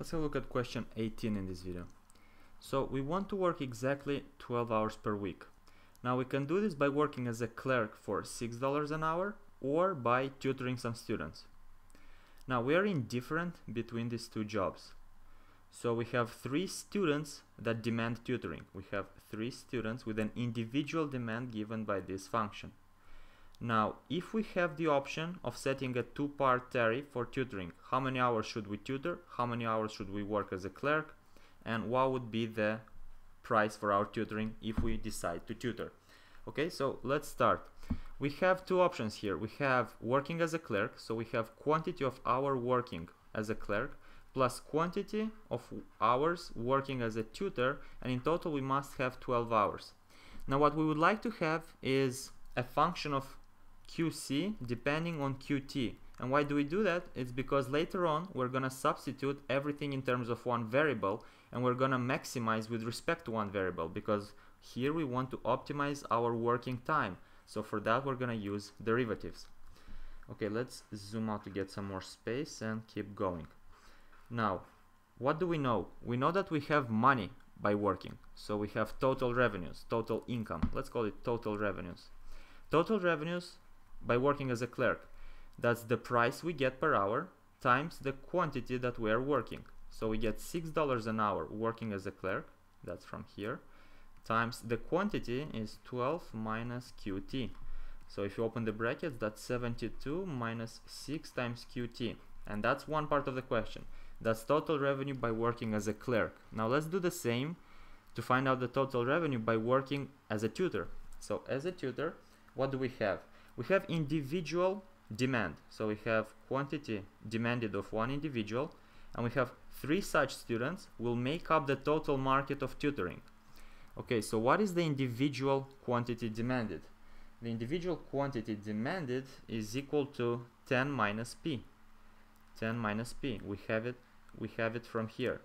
Let's have a look at question 18 in this video. So we want to work exactly 12 hours per week. Now we can do this by working as a clerk for $6 an hour or by tutoring some students. Now we are indifferent between these two jobs. So we have three students that demand tutoring. We have three students with an individual demand given by this function. Now, if we have the option of setting a two-part tariff for tutoring, how many hours should we tutor, how many hours should we work as a clerk, and what would be the price for our tutoring if we decide to tutor. Okay, so let's start. We have two options here. We have working as a clerk, so we have quantity of hour working as a clerk plus quantity of hours working as a tutor, and in total we must have 12 hours. Now what we would like to have is a function of QC depending on QT. And why do we do that? It's because later on we're going to substitute everything in terms of one variable and we're going to maximize with respect to one variable because here we want to optimize our working time. So for that we're going to use derivatives. Okay, let's zoom out to get some more space and keep going. Now, what do we know? We know that we have money by working. So we have total revenues, total income. Let's call it total revenues. Total revenues by working as a clerk. That's the price we get per hour times the quantity that we are working. So we get $6 an hour working as a clerk, that's from here, times the quantity is 12 minus QT. So if you open the brackets, that's 72 minus 6 times QT. And that's one part of the question. That's total revenue by working as a clerk. Now let's do the same to find out the total revenue by working as a tutor. So as a tutor, what do we have? We have individual demand. So we have quantity demanded of one individual and we have three such students will make up the total market of tutoring. Okay, so what is the individual quantity demanded? The individual quantity demanded is equal to 10 minus p. 10 minus p. We have it we have it from here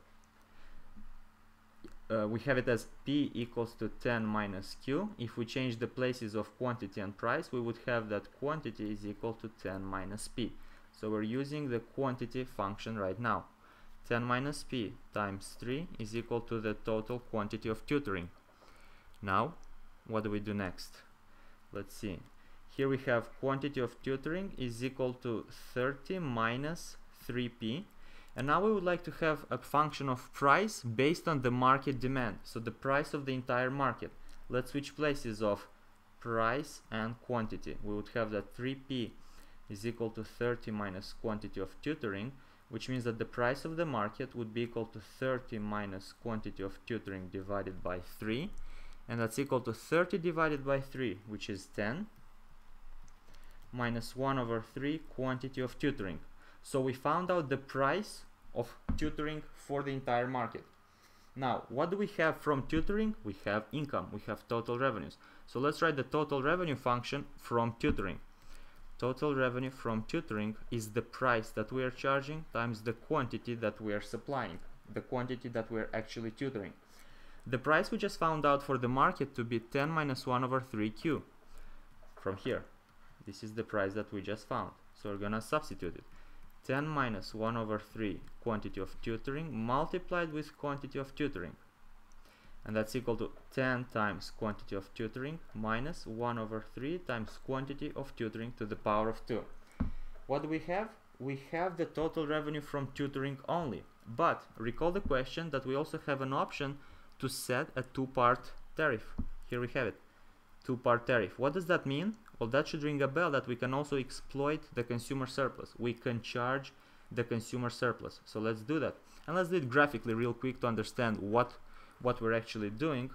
uh, we have it as p equals to 10 minus q. If we change the places of quantity and price, we would have that quantity is equal to 10 minus p. So we're using the quantity function right now. 10 minus p times 3 is equal to the total quantity of tutoring. Now, what do we do next? Let's see. Here we have quantity of tutoring is equal to 30 minus 3p and now we would like to have a function of price based on the market demand. So the price of the entire market. Let's switch places of price and quantity. We would have that 3p is equal to 30 minus quantity of tutoring, which means that the price of the market would be equal to 30 minus quantity of tutoring divided by 3. And that's equal to 30 divided by 3, which is 10, minus 1 over 3 quantity of tutoring. So we found out the price of tutoring for the entire market. Now, what do we have from tutoring? We have income, we have total revenues. So let's write the total revenue function from tutoring. Total revenue from tutoring is the price that we are charging times the quantity that we are supplying, the quantity that we are actually tutoring. The price we just found out for the market to be 10 minus 1 over 3q from here. This is the price that we just found. So we're gonna substitute it. 10 minus 1 over 3 quantity of tutoring multiplied with quantity of tutoring. And that's equal to 10 times quantity of tutoring minus 1 over 3 times quantity of tutoring to the power of 2 what do we have? We have the total revenue from tutoring only. But recall the question that we also have an option to set a two-part tariff. Here we have it. Two-part tariff. What does that mean well, that should ring a bell that we can also exploit the consumer surplus. We can charge the consumer surplus. So let's do that. And let's do it graphically real quick to understand what, what we're actually doing.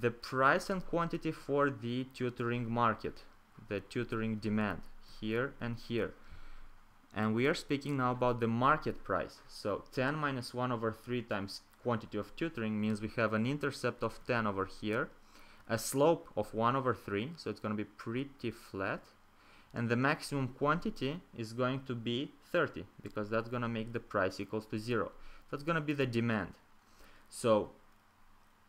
The price and quantity for the tutoring market, the tutoring demand here and here. And we are speaking now about the market price. So 10 minus 1 over 3 times quantity of tutoring means we have an intercept of 10 over here a slope of 1 over 3 so it's going to be pretty flat. And the maximum quantity is going to be 30 because that's going to make the price equals to 0 that's going to be the demand. So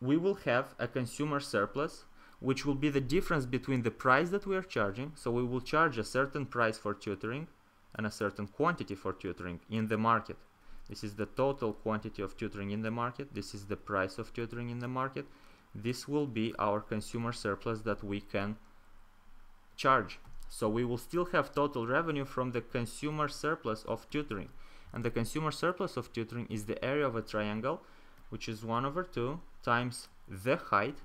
we will have a consumer surplus which will be the difference between the price that we are charging. So we will charge a certain price for tutoring and a certain quantity for tutoring in the market. This is the total quantity of tutoring in the market. This is the price of tutoring in the market this will be our consumer surplus that we can charge. So we will still have total revenue from the consumer surplus of tutoring. And the consumer surplus of tutoring is the area of a triangle which is 1 over 2 times the height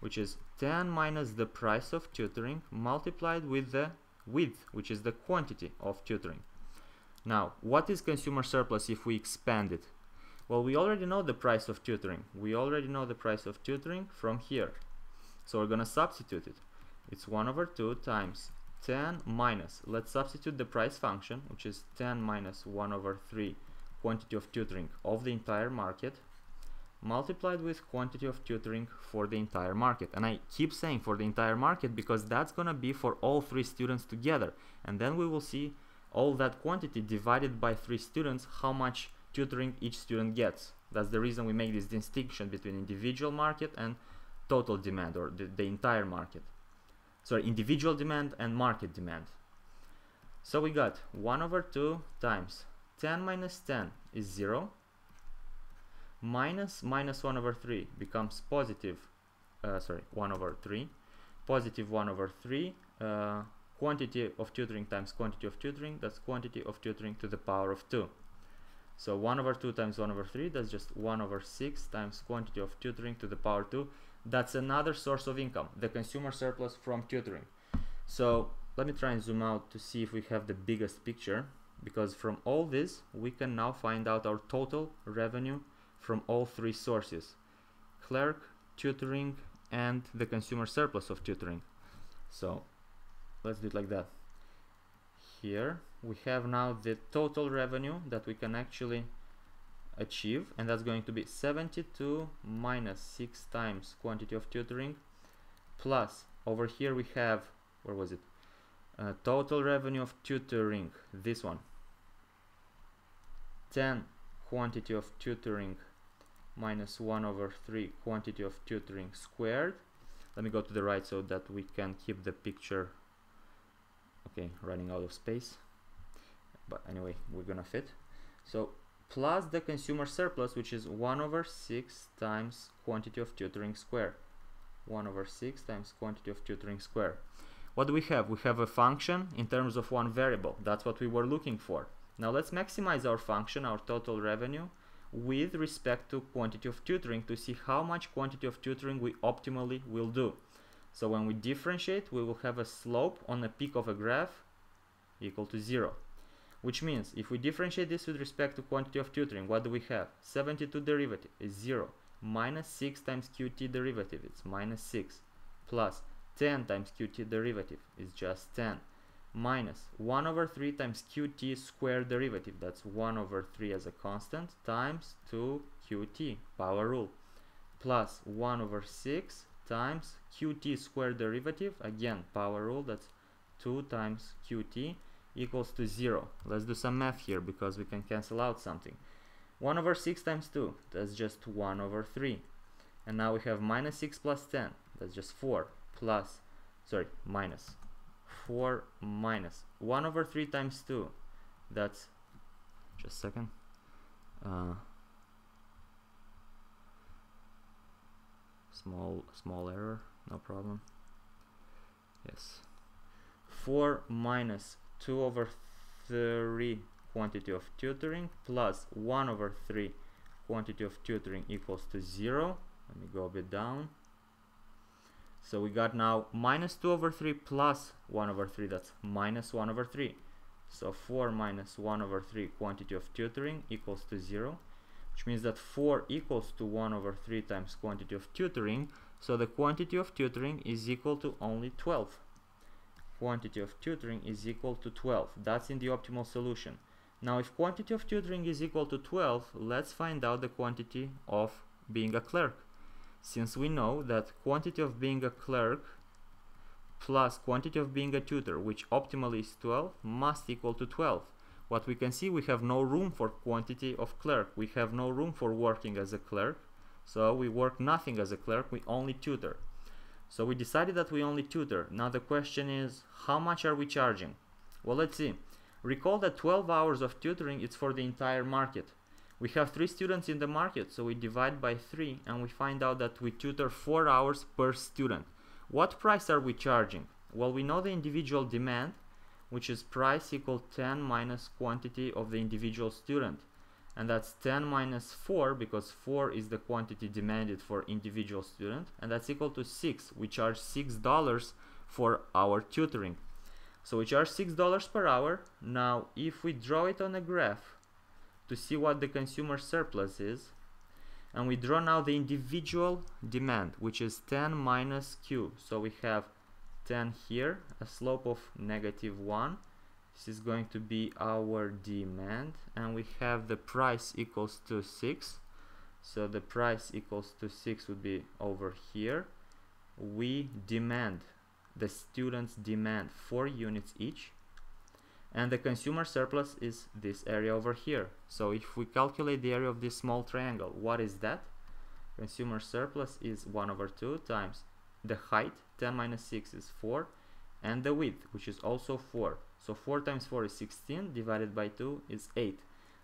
which is 10 minus the price of tutoring multiplied with the width which is the quantity of tutoring. Now what is consumer surplus if we expand it well we already know the price of tutoring. We already know the price of tutoring from here. So we're gonna substitute it. It's 1 over 2 times 10 minus. Let's substitute the price function which is 10 minus 1 over 3 quantity of tutoring of the entire market multiplied with quantity of tutoring for the entire market. And I keep saying for the entire market because that's gonna be for all three students together. And then we will see all that quantity divided by three students how much tutoring each student gets. That's the reason we make this distinction between individual market and total demand or the, the entire market. Sorry individual demand and market demand. So we got 1 over 2 times 10 minus 10 is 0 minus minus 1 over 3 becomes positive uh, sorry 1 over 3 positive 1 over 3 uh, quantity of tutoring times quantity of tutoring that's quantity of tutoring to the power of 2 so 1 over 2 times 1 over 3 that's just 1 over 6 times quantity of tutoring to the power 2 that's another source of income the consumer surplus from tutoring. So let me try and zoom out to see if we have the biggest picture because from all this we can now find out our total revenue from all three sources clerk tutoring and the consumer surplus of tutoring. So let's do it like that. Here we have now the total revenue that we can actually achieve and that's going to be 72 minus 6 times quantity of tutoring. Plus over here we have where was it? Uh, total revenue of tutoring this one. 10 quantity of tutoring minus 1 over 3 quantity of tutoring squared. Let me go to the right so that we can keep the picture okay running out of space but anyway we're gonna fit. So plus the consumer surplus which is 1 over 6 times quantity of tutoring square. 1 over 6 times quantity of tutoring square. What do we have? We have a function in terms of one variable. That's what we were looking for. Now let's maximize our function our total revenue with respect to quantity of tutoring to see how much quantity of tutoring we optimally will do. So when we differentiate, we will have a slope on the peak of a graph equal to 0. Which means if we differentiate this with respect to quantity of tutoring, what do we have? 72 derivative is 0. Minus 6 times qt derivative, it's minus 6. Plus 10 times qt derivative is just 10 minus 1 over 3 times qt square derivative, that's 1 over 3 as a constant, times 2 qt, power rule, plus 1 over 6 times qt square derivative, again, power rule, that's 2 times qt equals to 0. Let's do some math here because we can cancel out something. 1 over 6 times 2, that's just 1 over 3. And now we have minus 6 plus 10, that's just 4, plus, sorry, minus 4 minus 1 over 3 times 2 that's just a second uh, small small error no problem yes 4 minus 2 over 3 quantity of tutoring plus 1 over 3 quantity of tutoring equals to 0 let me go a bit down so we got now minus 2 over 3 plus 1 over 3, that's minus 1 over 3. So 4 minus 1 over 3 quantity of tutoring equals to 0, which means that 4 equals to 1 over 3 times quantity of tutoring, so the quantity of tutoring is equal to only 12. Quantity of tutoring is equal to 12. That's in the optimal solution. Now if quantity of tutoring is equal to 12, let's find out the quantity of being a clerk since we know that quantity of being a clerk plus quantity of being a tutor, which optimally is 12, must equal to 12. What we can see, we have no room for quantity of clerk. We have no room for working as a clerk. So we work nothing as a clerk, we only tutor. So we decided that we only tutor. Now the question is, how much are we charging? Well, let's see. Recall that 12 hours of tutoring is for the entire market. we have three students in the market so we divide by three and we find out that we tutor four hours per student what price are we charging well we know the individual demand which is price equal 10 minus quantity of the individual student and that's 10 minus 4 because 4 is the quantity demanded for individual student and that's equal to 6 we charge six dollars for our tutoring. So we charge six dollars per hour. Now if we draw it on a graph to see what the consumer surplus is and we draw now the individual demand which is 10 minus q. So we have 10 here a slope of negative 1 this is going to be our demand. And we have the price equals to 6 so the price equals to 6 would be over here. We demand the students demand 4 units each. And the consumer surplus is this area over here. So if we calculate the area of this small triangle what is that? Consumer surplus is 1 over 2 times the height. 10 minus 6 is 4 and the width which is also 4 so 4 times 4 is 16 divided by 2 is 8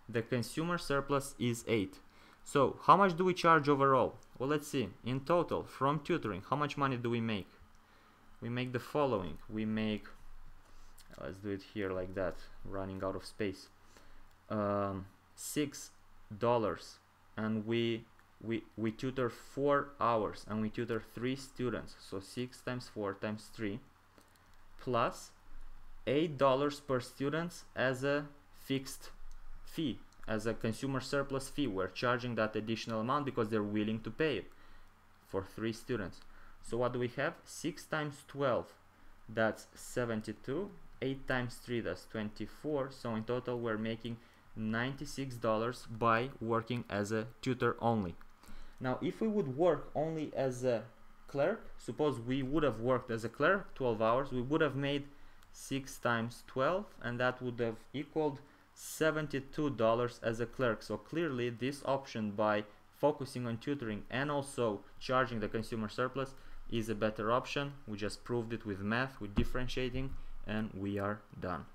the consumer surplus is 8 so how much do we charge overall? Well let's see. In total from tutoring how much money do we make? We make the following. We make let's do it here like that running out of space. Um, six dollars. And we we we tutor four hours and we tutor three students. So six times four times three plus eight dollars per student as a fixed fee as a consumer surplus fee. We're charging that additional amount because they're willing to pay it for three students. So what do we have? 6 times 12 that's 72 8 times 3 that's 24 so in total we're making $96 by working as a tutor only. Now if we would work only as a clerk suppose we would have worked as a clerk 12 hours we would have made 6 times 12 and that would have equaled $72 as a clerk. So clearly this option by focusing on tutoring and also charging the consumer surplus is a better option. We just proved it with math with differentiating and we are done